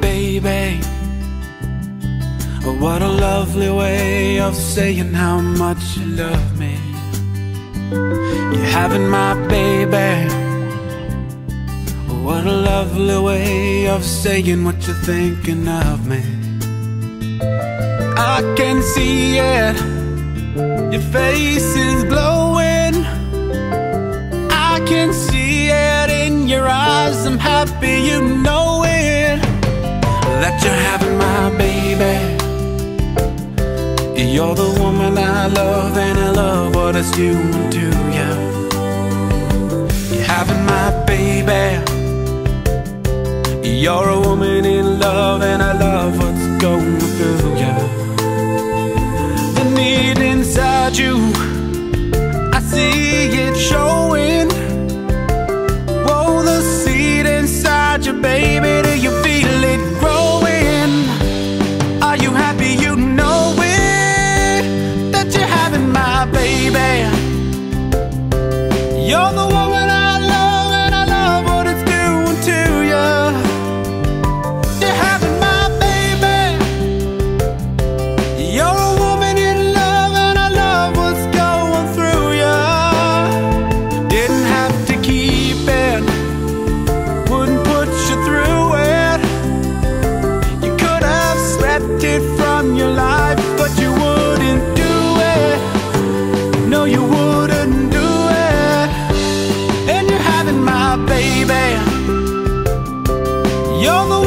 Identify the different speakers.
Speaker 1: baby. Oh, what a lovely way of saying how much you love me. You're having my baby. Oh, what a lovely way of saying what you're thinking of me. I can see it. Your face is glowing. I can see it in your eyes. I'm happy you You're the woman I love, and I love what it's doing to you. You're having my baby. You're a woman in love, and I love what's going through you. The need inside you, You're the woman I love, and I love what it's doing to you. You're having my baby. You're a woman in love, and I love what's going through you. Didn't have to keep it, wouldn't put you through it. You could have swept it from your life, baby. You're the